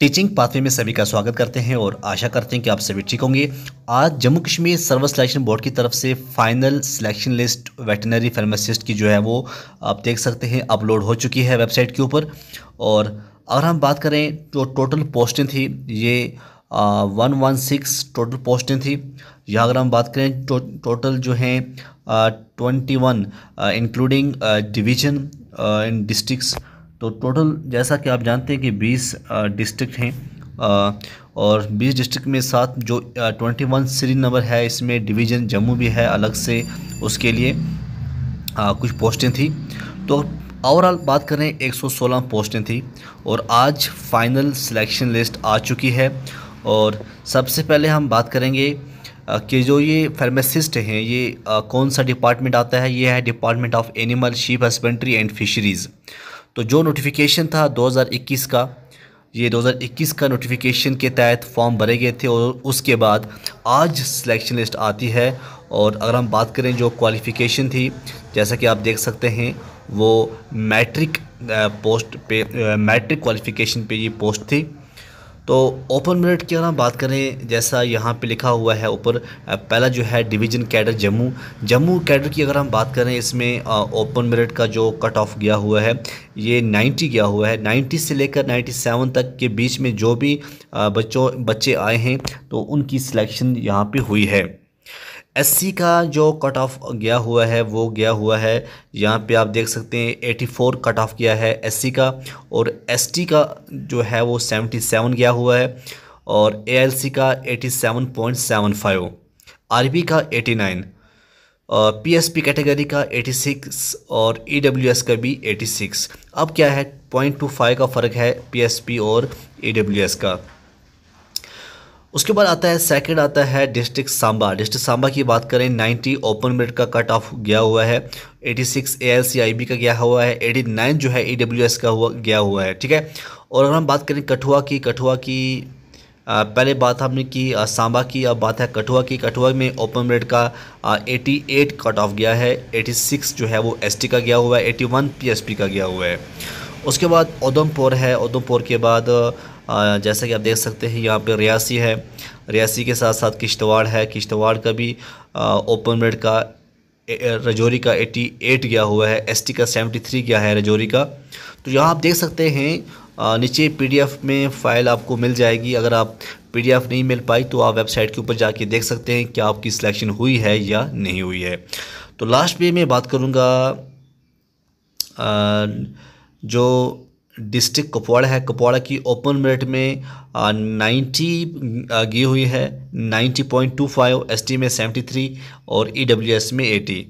Teaching pathway में सभी का स्वागत करते हैं और आशा करते हैं कि आप सभी ठीक होंगे। आज Jammu Kashmir services selection board की तरफ़ से final selection list veterinary pharmacist की जो है वो आप देख सकते हैं अपलोड हो चुकी है वेबसाइट के ऊपर। और अगर हम बात करें तो टोटल पोस्टें थी, ये वन वन सिक्स टोटल पोस्टें थी। यहाँ अगर हम बात करें तो टोटल जो हैं twenty one including division in districts तो टोटल जैसा कि आप जानते हैं कि 20 डिस्ट्रिक्ट हैं और 20 डिस्ट्रिक्ट में साथ जो 21 सीरीज़ नंबर है इसमें डिवीज़न जम्मू भी है अलग से उसके लिए आ, कुछ पोस्टें थी। तो ओवरऑल बात करें 116 पोस्टें थी और आज फाइनल सिलेक्शन लिस्ट आ चुकी है। और सबसे पहले हम बात करेंगे कि जो ये फार्मासिस्ट हैं ये कौन सा डिपार्टमेंट आता है? ये है department of animal sheep husbandry and fisheries तो जो नोटिफिकेशन था 2021 का, ये 2021 का नोटिफिकेशन के तहत फॉर्म भरे गए थे और उसके बाद आज सिलेक्शन लिस्ट आती है और अगर हम बात करें जो क्वालिफ़िकेशन थी, जैसा कि आप देख सकते हैं, वो मैट्रिक पोस्ट पे मैट्रिक क्वालिफ़िकेशन पे ये पोस्ट थी। तो ओपन मेरिट की अगर हम बात करें, जैसा यहाँ पे लिखा हुआ है ऊपर पहला जो है division cadre Jammu. Jammu cadre की अगर हम बात करें, इसमें ओपन मेरिट का जो कट ऑफ़ गया हुआ है, ये 90 गया हुआ है। 90 से लेकर 97 तक के बीच में जो भी बच्चों, बच्चे आए हैं तो उनकी सिलेक्शन यहाँ पे हुई है। एससी का जो कट ऑफ़ गया हुआ है, वो गया हुआ है। यहाँ पे आप देख सकते हैं 84 कट ऑफ़ गया है एससी का और एसटी का जो है, वो 77 गया हुआ है और एएलसी का 87.75 आरबी का 89 और पीएसपी कैटेगरी का 86 और ईडब्ल्यूएस का भी 86 अब क्या है पॉइंट टू फाइव का फ़र्क है पीएसपी और ईडब्ल्यूएस का। उसके बाद आता है सेकंड आता है डिस्ट्रिक्ट सांबा डिस्ट्रिक्ट सांबा की बात करें 90 ओपन मेरिट का कट ऑफ़ गया हुआ है 86 एएलसीआईबी का गया हुआ है 89 जो है ईडब्ल्यूएस का हुआ गया हुआ है ठीक है? और अगर हम बात करें कठुआ की कठुआ की आ, पहले बात हमने की आ, सांबा की अब बात है कठुआ की। कठुआ में ओपन मेरिट का एटी एट कट ऑफ़ गया है एटी सिक्स जो है वो एसटी का गया हुआ है एटी वन पी का गया हुआ है। उसके बाद उधमपुर है, उधमपुर के बाद जैसा कि आप देख सकते हैं, यहाँ पे रियासी है। रियासी के साथ साथ किश्तवाड़ है। किश्तवाड़ का भी ओपन मेड का रजौरी का 88 गया हुआ है एसटी का 73 गया है रजौरी का। तो यहाँ आप देख सकते हैं नीचे पीडीएफ में फ़ाइल आपको मिल जाएगी। अगर आप पीडीएफ नहीं मिल पाई तो आप वेबसाइट के ऊपर जाके देख सकते हैं कि आपकी सिलेक्शन हुई है या नहीं हुई है। तो लास्ट में मैं बात करूँगा जो डिस्ट्रिक्ट कुपवाड़ा है, कुपवाड़ा की ओपन मेरिट में नाइन्टी गई हुई है ninety point two five ST में सेवेंटी थ्री और ई e में एटी।